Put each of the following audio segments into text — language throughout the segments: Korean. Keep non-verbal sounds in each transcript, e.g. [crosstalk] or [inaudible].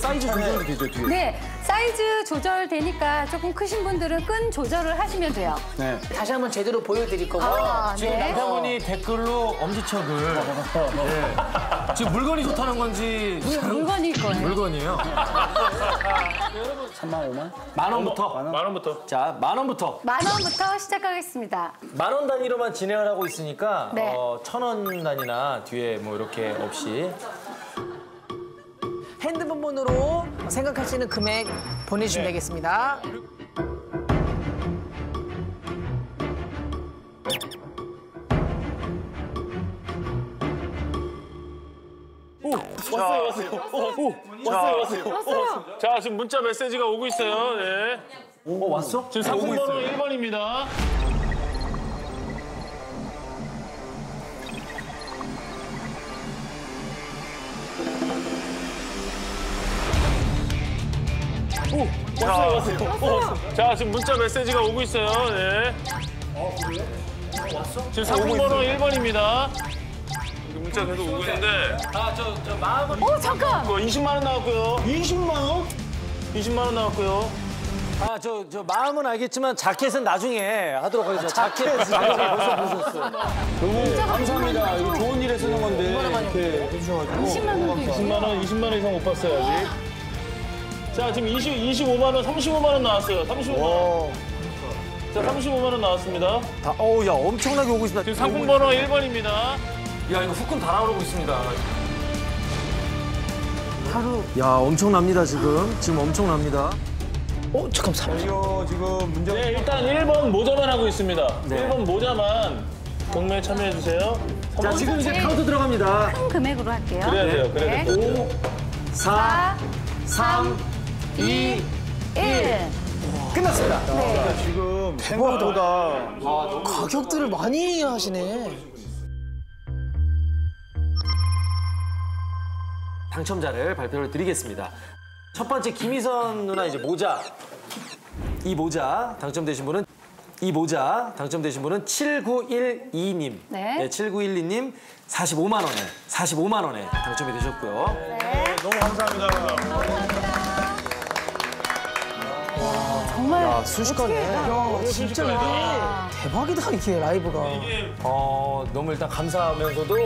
사이즈 조절도 되죠, 뒤에. 네, 사이즈 조절되니까 조금 크신 분들은 끈 조절을 하시면 돼요. 네. 다시 한번 제대로 보여드릴 거고요. 아, 지금 네. 남편분이 댓글로 엄지척을 예. [laughs] 지금 물건이 좋다는 건지 물건일 거예요. 물건이에요. 3만 5만? 만 원부터. 만 원 부터. 자, 만 원부터. 만 원부터 시작하겠습니다. 만 원 단위로만 진행을 하고 있으니까 네. 어, 천원 단위나 뒤에 뭐 이렇게 없이 핸드폰으로 생각하시는 금액 보내주시면 되겠습니다. 왔어요, 왔어요. 왔어요, 왔어요. 자, 지금 문자 메시지가 오고 있어요. 네. 어, 왔어? 지금 상품 번호 1번입니다. 왔어요, 왔어요. 자, 지금 문자 메시지가 오고 있어요. 네. 지금 상품 번호 1번입니다. 문자 계속 오고 있는데 아, 저, 저 마음은 어, 잠깐! 이거 20만 원 나왔고요. 20만 원? 20만 원 나왔고요. 아, 저, 저 마음은 알겠지만 자켓은 나중에 하도록 하겠습니다. 자켓, 자켓 벌써 보셨어요. 너무 감사합니다. 이거 좋은 일에 쓰는 건데 이렇게 해주셔가지고. 10만 원도 있고. 20만 원, 20만 원 이상 못 봤어요 아직. 자 지금 20, 25만 원, 35만 원 나왔어요. 35만 원. 자 35만 원 나왔습니다. 다, 어우, 야, 엄청나게 오고 있습니다. 지금 상품 번호 1번입니다. 야, 이거 후끈 다 나오고 있습니다. 하루. 야, 엄청납니다, 지금. 지금 엄청납니다. 어, 잠깐, 잠 이거 지금 문제 네 일단 1번 모자만 하고 있습니다. 네. 1번 모자만 경매에 참여해 주세요. 자, 지금 이제 카운트 들어갑니다. 큰 금액으로 할게요. 그래야 돼요. 그래야 네. 돼요. 4, 4, 3, 2, 1. 끝났습니다. 지금 생각보다 가격들을 많이 하시네. 당첨자를 발표를 드리겠습니다. 첫 번째 김희선 누나 이제 모자. 이 모자 당첨되신 분은 이 모자 당첨되신 분은 7912님. 네. 7912님 45만 원에 45만 원에 당첨이 되셨고요. 너무 감사합니다. 정말 순식간에. 야, 진짜 이게 대박이다 이게 라이브가. 어, 너무 일단 감사하면서도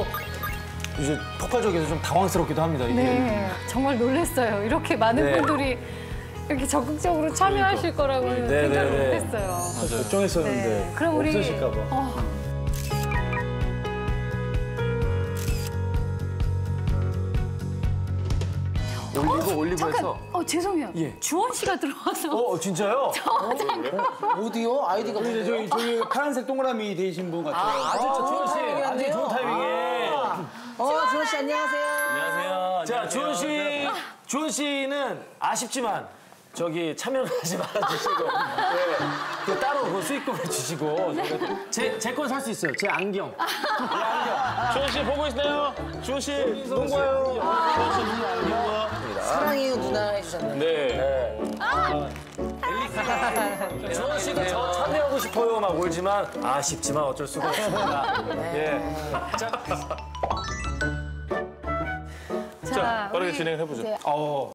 이제 폭발적이어서 좀 당황스럽기도 합니다. 이게. 네, 정말 놀랐어요. 이렇게 많은 네. 분들이 이렇게 적극적으로 참여하실 거라고는 네, 생각을 네, 네. 못했어요. 걱정했었는데 네, 그럼 우리 없으실까 봐. 어, 올리브 올리브에서 잠깐, 어 죄송해요. 예. 주원 씨가 들어와서 어, 진짜요? [laughs] 어디요? 아이디가 근데 저기 저기 파란색 동그라미 되신 분 같아요. 아주 좋은 씨, 아주 좋은 타이밍에. 어, 주원 씨 안녕하세요. 안녕하세요. 자, 주원 씨, 주원 씨는 아쉽지만 저기 참여를 [laughs] 하지 말아주시고, 네, 그 따로 그 수익금을 주시고, 제 제 건 살 수 있어요. 제 안경. 주원 씨 보고 있나요? 주원 씨 농구요. 주원 씨 농구 농구. 사랑해요 누나 해주셨네. 네. 주원 씨도 저 참여하고 싶어요 막 울지만 아쉽지만 어쩔 수가 없습니다. 예. 자, 자, 빠르게 진행해 보죠. 어,